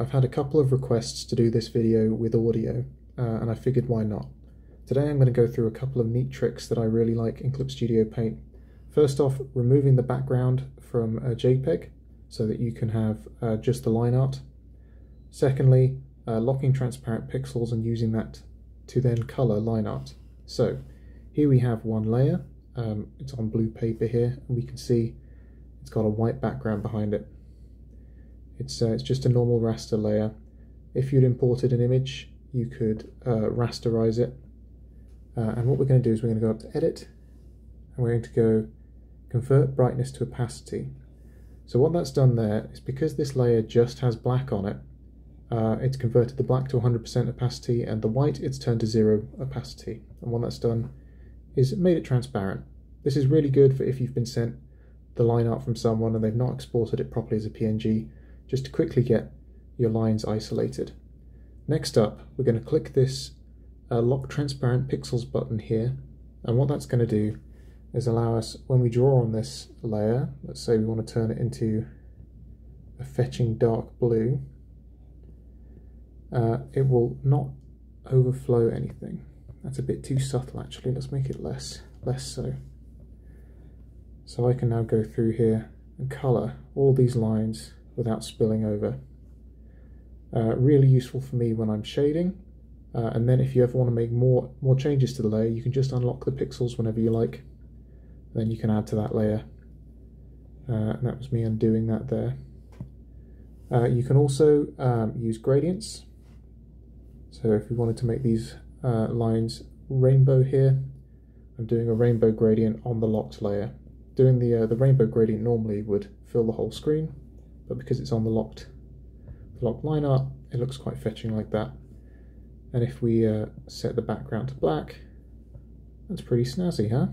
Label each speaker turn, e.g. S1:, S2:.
S1: I've had a couple of requests to do this video with audio, uh, and I figured why not. Today I'm going to go through a couple of neat tricks that I really like in Clip Studio Paint. First off, removing the background from a JPEG so that you can have uh, just the line art. Secondly, uh, locking transparent pixels and using that to then color line art. So here we have one layer, um, it's on blue paper here, and we can see it's got a white background behind it. It's, uh, it's just a normal raster layer. If you'd imported an image, you could uh, rasterize it. Uh, and what we're going to do is we're going to go up to Edit, and we're going to go Convert Brightness to Opacity. So what that's done there is because this layer just has black on it, uh, it's converted the black to 100% opacity and the white it's turned to zero opacity. And what that's done is made it transparent. This is really good for if you've been sent the line art from someone and they've not exported it properly as a PNG, just to quickly get your lines isolated. Next up, we're going to click this uh, Lock Transparent Pixels button here, and what that's going to do is allow us, when we draw on this layer, let's say we want to turn it into a fetching dark blue, uh, it will not overflow anything. That's a bit too subtle actually, let's make it less, less so. So I can now go through here and colour all these lines without spilling over. Uh, really useful for me when I'm shading, uh, and then if you ever want to make more, more changes to the layer, you can just unlock the pixels whenever you like, then you can add to that layer. Uh, and that was me undoing that there. Uh, you can also um, use gradients. So if we wanted to make these uh, lines rainbow here, I'm doing a rainbow gradient on the locked layer. Doing the, uh, the rainbow gradient normally would fill the whole screen, but because it's on the locked, the locked line art, it looks quite fetching like that. And if we uh, set the background to black, that's pretty snazzy, huh?